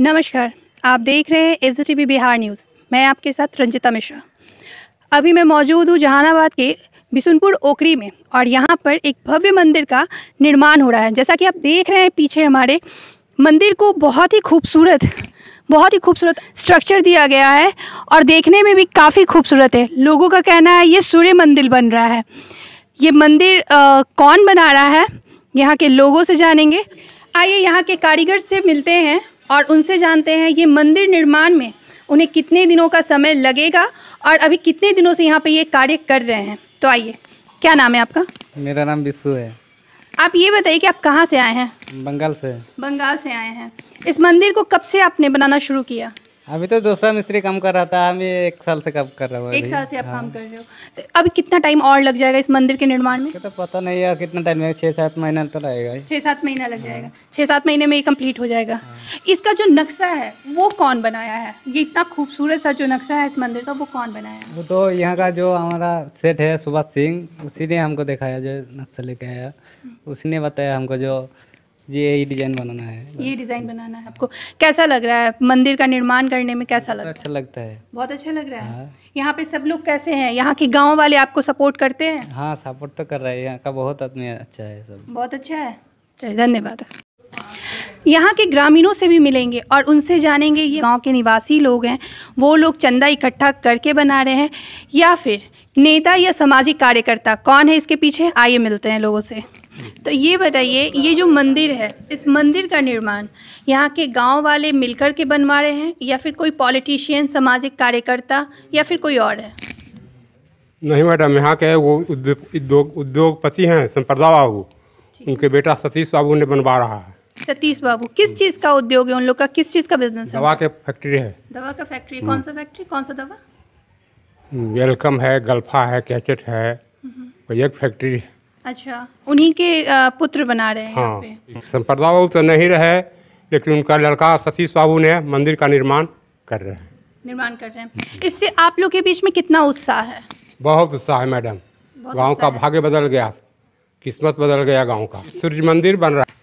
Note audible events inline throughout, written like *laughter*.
नमस्कार आप देख रहे हैं एज टी बिहार न्यूज़। मैं आपके साथ रंजिता मिश्रा। अभी मैं मौजूद हूँ जहानाबाद के बिशुनपुर ओकरी में और यहाँ पर एक भव्य मंदिर का निर्माण हो रहा है। जैसा कि आप देख रहे हैं पीछे हमारे मंदिर को बहुत ही खूबसूरत बहुत ही खूबसूरत स्ट्रक्चर दिया गया है और देखने में भी काफ़ी खूबसूरत है। लोगों का कहना है ये सूर्य मंदिर बन रहा है। ये मंदिर अ, कौन बना रहा है? यहाँ के लोगों से जानेंगे। आइए यहाँ के कारीगर से मिलते हैं। और उनसे जानते हैं ये मंदिर निर्माण में उन्हें कितने दिनों का समय लगेगा और अभी कितने दिनों से यहाँ पे ये कार्य कर रहे हैं। तो आइए क्या नाम है आपका? मेरा नाम विश्व है। आप ये बताइए कि आप कहाँ से आए हैं? बंगाल से। बंगाल से आए हैं। इस मंदिर को कब से आपने बनाना शुरू किया? अभी तो दूसरा मिस्त्री काम कर रहा था हम एक साल से काम कर रहा हूँ एक साल से आप हाँ। काम कर रहे हो। तो अभी कितना टाइम और लग जाएगा इस मंदिर के निर्माण में? तो पता नहीं यार कितना टाइम है छः सात महीना तो लगेगा ही। छः सात महीना लग जाएगा। छः सात महीने में ये कंप्लीट हो जाएगा। इसका जो नक्शा है वो कौन बनाया है? ये इतना खूबसूरत सा जो नक्शा है इस मंदिर का वो कौन बनाया है? वो तो यहाँ का जो हमारा सेठ है सुभाष सिंह उसी ने हमको दिखाया जो नक्शा लेके आया। उसी ने बताया हमको जो जी यही डिज़ाइन बनाना है ये डिज़ाइन बनाना है आपको। कैसा लग रहा है? मंदिर का निर्माण करने में कैसा लग रहा अच्छा लगता है। है बहुत अच्छा लग रहा है? हाँ। यहाँ पे सब लोग कैसे हैं? यहाँ के गाँव वाले आपको सपोर्ट करते हैं? हाँ सपोर्ट तो कर रहा है। यहाँ का बहुत आदमी अच्छा है सब। बहुत अच्छा है। चलिए धन्यवाद। यहाँ के ग्रामीणों से भी मिलेंगे और उनसे जानेंगे ये गाँव के निवासी लोग हैं। वो लोग चंदा इकट्ठा करके बना रहे हैं। या फिर नेता या सामाजिक कार्यकर्ता कौन है इसके पीछे? आइए मिलते हैं लोगों से। तो ये बताइए ये जो मंदिर है इस मंदिर का निर्माण यहाँ के गाँव वाले मिलकर के बनवा रहे हैं या फिर कोई पॉलिटिशियन सामाजिक कार्यकर्ता या फिर कोई और है? नहीं मैडम यहाँ के वो उद्योग उद्योग उद्योगपति हैं संप्रदा बाबू। उनके बेटा सतीश बाबू ने बनवा रहा है। सतीश बाबू किस चीज़ का उद्योग है? उन लोग का किस चीज़ का बिज़नेस है? दवा के फैक्ट्री है। दवा का फैक्ट्री कौन सा फैक्ट्री कौन सा दवा? वेलकम है गल्फा है कैचेट है एक फैक्ट्री है। अच्छा उन्हीं के पुत्र बना रहे हैं हाँ। पे? संप्रदा बाबू तो नहीं रहे लेकिन उनका लड़का सतीश बाबू ने मंदिर का निर्माण कर रहे हैं। निर्माण कर रहे हैं। इससे आप लोग के बीच में कितना उत्साह है? बहुत उत्साह है मैडम। गाँव का भाग्य बदल गया किस्मत बदल गया गाँव का। सूर्य मंदिर बन रहा। है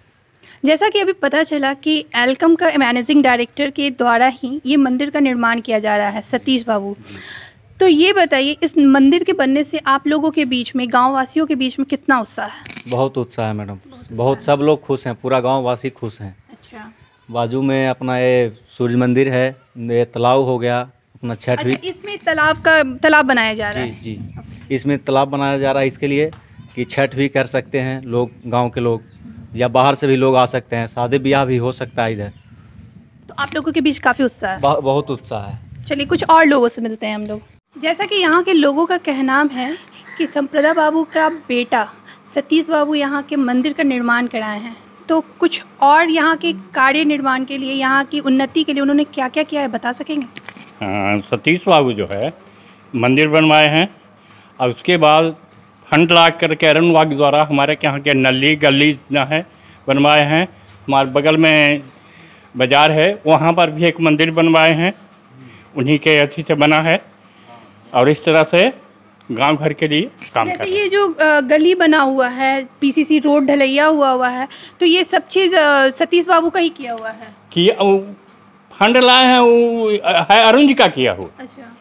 जैसा कि अभी पता चला कि एलकम का मैनेजिंग डायरेक्टर के द्वारा ही ये मंदिर का निर्माण किया जा रहा है सतीश बाबू। तो ये बताइए इस मंदिर के बनने से आप लोगों के बीच में गाँव वासियों के बीच में कितना उत्साह है? बहुत उत्साह है मैडम। बहुत सब लोग खुश हैं पूरा गाँव वासी खुश हैं। अच्छा। बाजू में अपना ये सूर्य मंदिर है ये तालाब हो गया अपना छठ अच्छा इसमें तालाब का तालाब बनाया जा रहा है? जी। जी इसमें तालाब बनाया जा रहा है इसके लिए कि छठ भी कर सकते हैं लोग गाँव के लोग या बाहर से भी लोग आ सकते हैं शादी ब्याह भी हो सकता है इधर। तो आप लोगों के बीच काफ़ी उत्साह है। बहुत उत्साह है। चलिए कुछ और लोगों से मिलते हैं हम लोग। जैसा कि यहाँ के लोगों का कहना है कि संप्रदा बाबू का बेटा सतीश बाबू यहाँ के मंदिर का निर्माण कराए हैं। तो कुछ और यहाँ के कार्य निर्माण के लिए यहाँ की उन्नति के लिए उन्होंने क्या क्या किया है बता सकेंगे? हाँ, सतीश बाबू जो है मंदिर बनवाए हैं और उसके बाद फंड ला करके अरुण वाग द्वारा हमारे यहाँ के नली गली न है बनवाए हैं। हमारे बगल में बाज़ार है वहाँ पर भी एक मंदिर बनवाए हैं। उन्हीं के अथी से बना है। और इस तरह से गाँव घर के लिए काम जैसे ये जो गली बना हुआ है पीसीसी रोड ढलैया हुआ हुआ है तो ये सब चीज़ सतीश बाबू का ही किया हुआ है? कि फंड लाए हैं वो है अरुण जी का किया हुआ। अच्छा।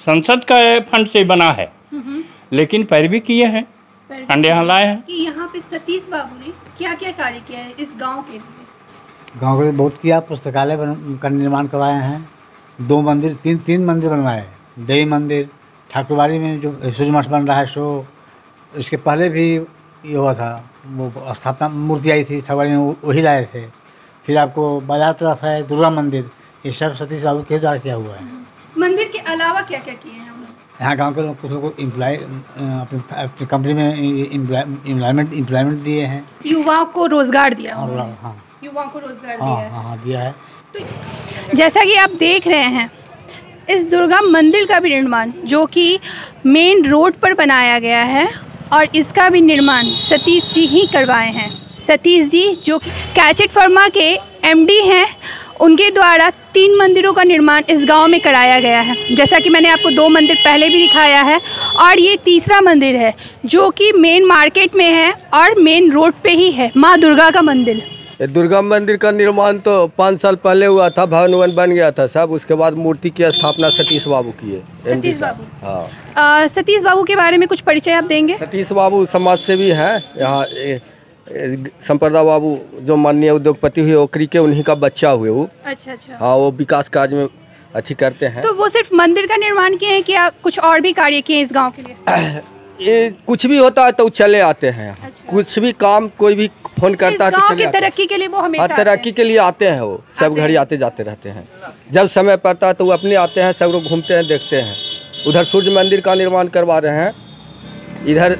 संसद का फंड से बना है हम्म, लेकिन पैरवी किए हैं फंड यहाँ लाए हैं। कि यहाँ पे सतीश बाबू ने क्या क्या कार्य किया है इस गाँव के लिए? गाँव के लिए बहुत किया पुस्तकालय का निर्माण करवाए हैं दो मंदिर तीन तीन मंदिर बनवाए देवी मंदिर ठाकुरबाड़ी में जो सूर्य मठ बन रहा है सो इसके पहले भी ये हुआ था। वो स्थापना मूर्ति आई थी ठाकुरबाड़ी में वही लाए थे। फिर आपको बाज़ार तरफ़ है दुर्गा मंदिर ये सब सतीश बाबू के द्वारा किया हुआ है। मंदिर के अलावा क्या क्या किए हैं यहाँ गाँव के लोग कुछ लोग को एम्प्लॉय अपनी कंपनी में एम्प्लॉयमेंट एम्प्लॉयमेंट दिए हैं। युवाओं को रोज़गार दिया हाँ। युवाओं को रोज़गार हाँ दिया है। हाँ हाँ दिया है। जैसा कि आप देख रहे हैं इस दुर्गा मंदिर का भी निर्माण, जो कि मेन रोड पर बनाया गया है, और इसका भी निर्माण सतीश जी ही करवाए हैं। सतीश जी, जो कि कैचेट फर्मा के एमडी हैं, उनके द्वारा तीन मंदिरों का निर्माण इस गाँव में कराया गया है। जैसा कि मैंने आपको दो मंदिर पहले भी दिखाया है, और ये तीसरा मंदिर है, जो कि मेन मार्केट में है और मेन रोड पे ही है, माँ दुर्गा का मंदिर। दुर्गा मंदिर का निर्माण तो पाँच साल पहले हुआ था भवन वन बन गया था सब उसके बाद मूर्ति की स्थापना सतीश बाबू किए MD सतीश बाबू। हाँ। सतीश बाबू के बारे में कुछ परिचय आप देंगे? सतीश बाबू समाज सेवी हैं यहाँ संप्रदा बाबू जो माननीय उद्योगपति हुए ओकरी के उन्हीं का बच्चा हुए वो। अच्छा अच्छा। हाँ वो विकास कार्य में अथी करते हैं। तो वो सिर्फ़ मंदिर का निर्माण किए हैं कि आप कुछ और भी कार्य किए हैं इस गाँव के लिए? *coughs* ये कुछ भी होता है तो वो चले आते हैं अच्छा। कुछ भी काम कोई भी फ़ोन करता है तो चले की आते तरक्की के लिए वो हमेशा हाँ तरक्की के लिए आते हैं वो। सब घड़ी आते जाते रहते हैं। जब समय पड़ता है तो वो अपने आते हैं सब लोग घूमते हैं देखते हैं। उधर सूर्य मंदिर का निर्माण करवा रहे हैं। इधर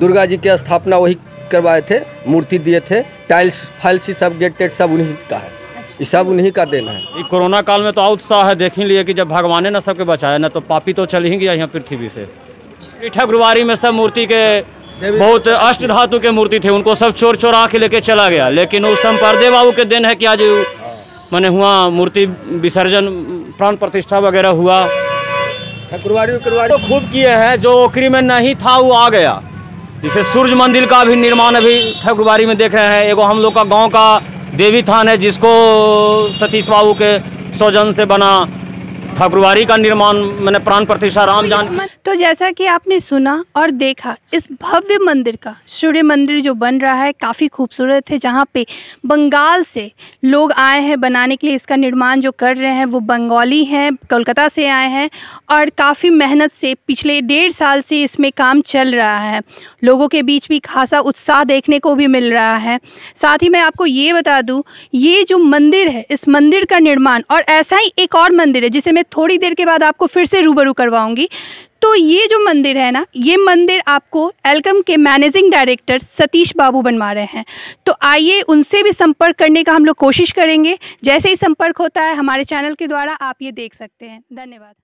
दुर्गा जी की स्थापना वही करवाए थे मूर्ति दिए थे। टाइल्स फाइल्स सब गेट टेट सब उन्हीं का है। ये सब उन्हीं का देना है। ये कोरोना काल में तो उत्साह है देख ही लिए कि जब भगवान ने सबके बचाया ना तो पापी तो चल ही गया यहाँ पृथ्वी से। ये ठकुरवारी में सब मूर्ति के बहुत अष्ट धातु के मूर्ति थे उनको सब चोर चोरा के लेके चला गया। लेकिन उस समय संपर्दे बाबू के दिन है कि आज मैंने हुआ मूर्ति विसर्जन प्राण प्रतिष्ठा वगैरह हुआ। ठकुरवारी उकरवारी तो खूब किए हैं जो ओखरी में नहीं था वो आ गया। जैसे सूर्य मंदिर का भी निर्माण अभी ठकुरबाड़ी में देख रहे हैं। एगो हम लोग का गाँव का देवी थान है जिसको सतीश बाबू के सौजन से बना ठकुरबाड़ी का निर्माण मैंने प्राण प्रतिष्ठा राम जान तो जैसा कि आपने सुना और देखा, इस भव्य मंदिर का सूर्य मंदिर जो बन रहा है काफ़ी खूबसूरत है, जहाँ पे बंगाल से लोग आए हैं बनाने के लिए। इसका निर्माण जो कर रहे हैं वो बंगाली हैं, कोलकाता से आए हैं और काफ़ी मेहनत से पिछले डेढ़ साल से इसमें काम चल रहा है। लोगों के बीच भी खासा उत्साह देखने को भी मिल रहा है। साथ ही मैं आपको ये बता दूँ, ये जो मंदिर है, इस मंदिर का निर्माण और ऐसा ही एक और मंदिर है जिसे मैं थोड़ी देर के बाद आपको फिर से रूबरू करवाऊँगी। तो ये जो मंदिर है ना, ये मंदिर आपको एल्कम के मैनेजिंग डायरेक्टर सतीश बाबू बनवा रहे हैं। तो आइए उनसे भी संपर्क करने का हम लोग कोशिश करेंगे। जैसे ही संपर्क होता है हमारे चैनल के द्वारा आप ये देख सकते हैं। धन्यवाद।